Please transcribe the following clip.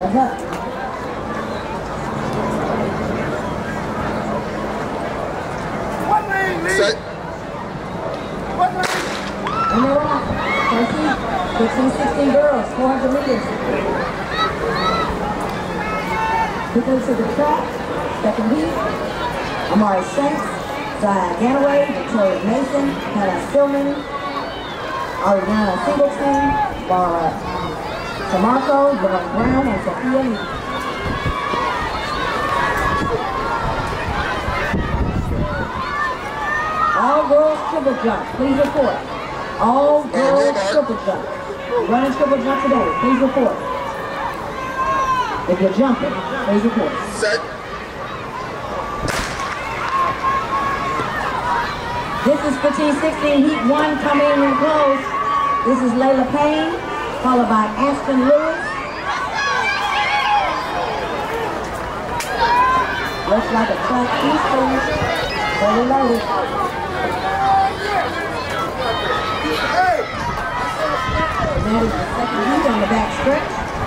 Set. And they're off. 15, 16 girls, 400 meters. We go to the track, second heat. Amari Shanks, Zion Ganaway, Victoria Mason, Hannah Stillman, Ariana Singleton, Laura Tamarco, Lauren Brown, and Sophia Lee. All girls triple jump, please report. All girls triple jump. Running triple jump today, please report. If you're jumping, please report. Set. This is 15-16 Heat 1 coming in close. This is Laila Payne, followed by Ashtyn Lewis. Looks like a track Eastern. Fully loaded. And that is the second heat on the back stretch.